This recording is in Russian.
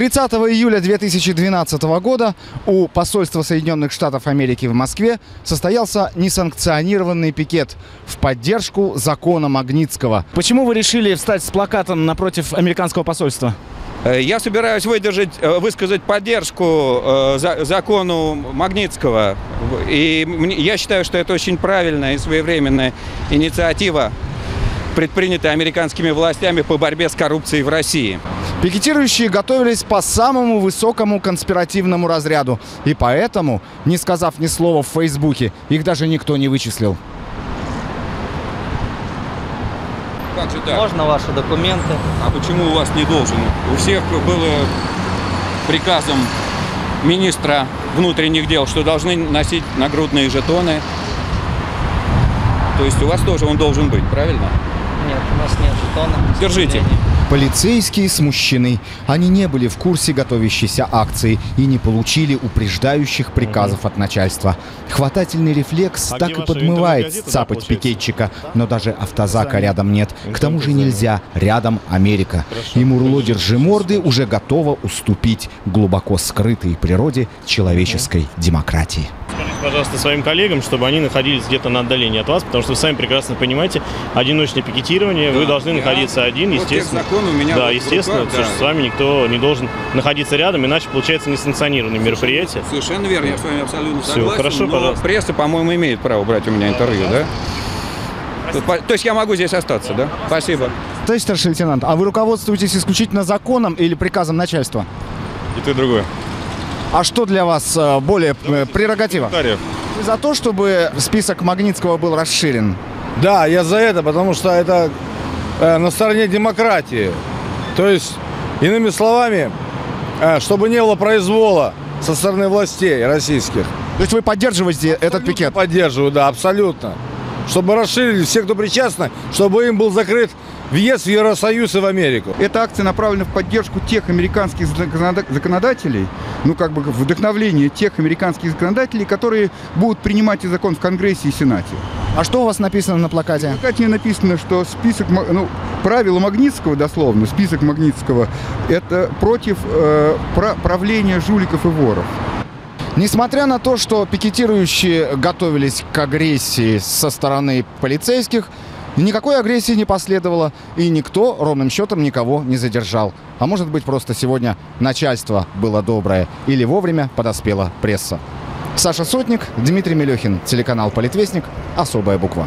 30 июля 2012 года у посольства Соединенных Штатов Америки в Москве состоялся несанкционированный пикет в поддержку закона Магнитского. Почему вы решили встать с плакатом напротив американского посольства? Э, Я собираюсь выдержать, э, высказать поддержку э, за- закону Магнитского. И я считаю, что это очень правильная и своевременная инициатива, предпринятая американскими властями по борьбе с коррупцией в России. Пикетирующие готовились по самому высокому конспиративному разряду. И поэтому, не сказав ни слова в Фейсбуке, их даже никто не вычислил. Как же так? Можно ваши документы? А почему у вас не должен? У всех было приказом министра внутренних дел, что должны носить нагрудные жетоны. То есть у вас тоже он должен быть, правильно? Нет, у нас нет жетона. Держите. сожалению. Полицейские смущены. Они не были в курсе готовящейся акции и не получили упреждающих приказов от начальства. Хватательный рефлекс А так и подмывает цапать пикетчика, но даже автозака рядом нет. К тому же нельзя, рядом Америка. И Мурло Держиморды уже готова уступить глубоко скрытой природе человеческой демократии. Пожалуйста, своим коллегам, чтобы они находились где-то на отдалении от вас, потому что вы сами прекрасно понимаете, одиночное пикетирование, вы Да, должны я- находиться один, вот естественно. техзакон у меня да, вот естественно, руках, да. с вами никто не должен находиться рядом, иначе получается несанкционированное мероприятие. Совершенно верно, я с вами абсолютно Всё, согласен. хорошо, но пожалуйста. пресса, по-моему, имеет право брать у меня интервью, да? То есть я могу здесь остаться, да? Спасибо. Товарищ старший лейтенант, а вы руководствуетесь исключительно законом или приказом начальства? И то, и другое. А что для вас э, более э, прерогатива? За то, чтобы список Магнитского был расширен? Да, я за это, потому что это э, на стороне демократии. То есть, иными словами, чтобы не было произвола со стороны властей российских. То есть вы поддерживаете этот пикет? Поддерживаю, да, абсолютно. Чтобы расширили все, кто причастны, чтобы им был закрыт въезд в Евросоюз и в Америку. Эта акция направлена в поддержку тех американских законода- законодателей, ну как бы вдохновление тех американских законодателей, которые будут принимать этот закон в Конгрессе и Сенате. А что у вас написано на плакате? В плакате написано, что список, ну, правила Магнитского, дословно, список Магнитского, это против э, пра- правления жуликов и воров. Несмотря на то, что пикетирующие готовились к агрессии со стороны полицейских, никакой агрессии не последовало, и никто ровным счетом никого не задержал. А может быть, просто сегодня начальство было доброе или вовремя подоспела пресса. Саша Сотник, Дмитрий Мелехин, телеканал «Политвестник», «Особая буква».